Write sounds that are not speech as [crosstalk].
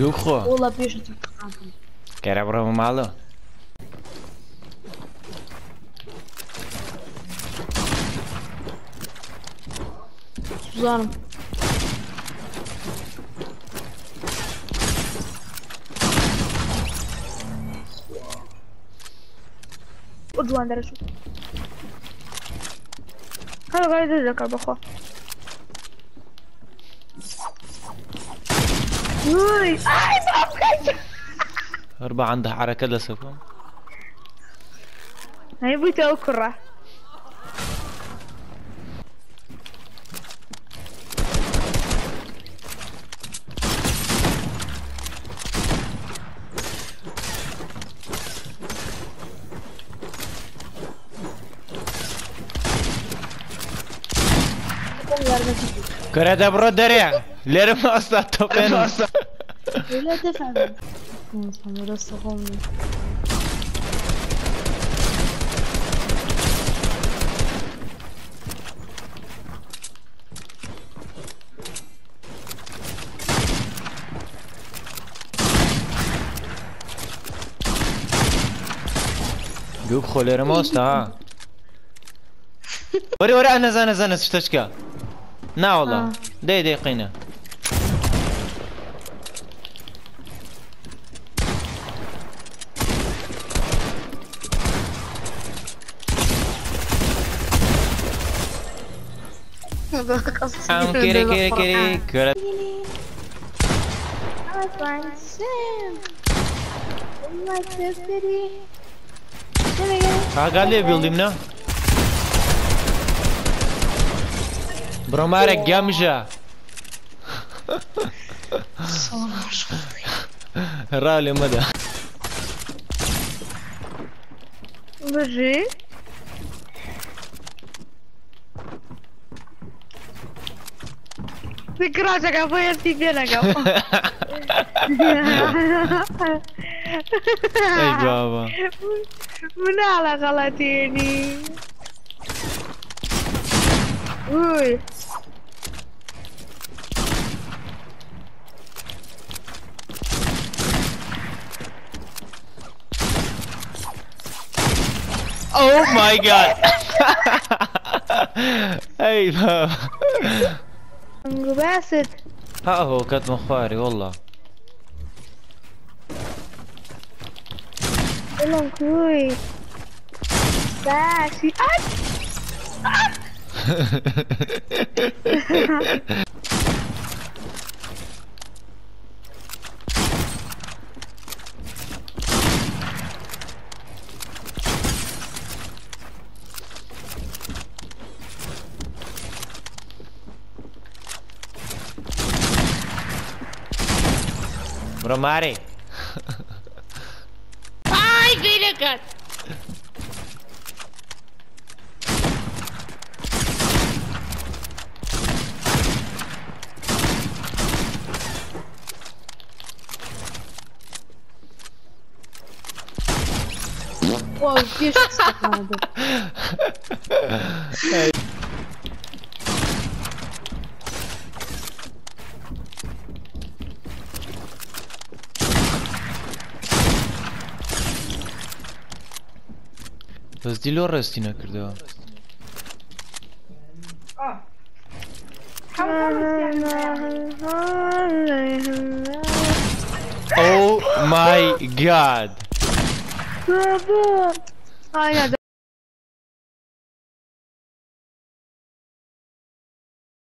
Ducho! Ола пишет. Quer abrir uma mala? Suzano. Odlandersu. Hello guys, this is Akar Bakwa. أربعة عندها حركة لسفهم هاي بيتا أكره كرة. ده برو دريع Let him ask that top end. Öyle de efendim. Komutan orası olmuyor. گوب خولر ماست ها وری وری انا زانا زانا ستشكا نا والله دي دي قينا I'm kidding, kidding, kidding. Good. I find Sam. In my city. I got the building now. Bro, Marek, Gamja. Ралли мы да. Бежи. Ты крас, а кого я тебе нагал? Эй, баба. Мнала халатини. Ой. Oh my god! hey, bro. [laughs] ها هو كات مخباري والله. [laughs] [laughs] Bromare. Ai, filha, cara. Pô, que [laughs] safado. [laughs] Răzdilor răstină, cred eu. Oh my god! Hai, da.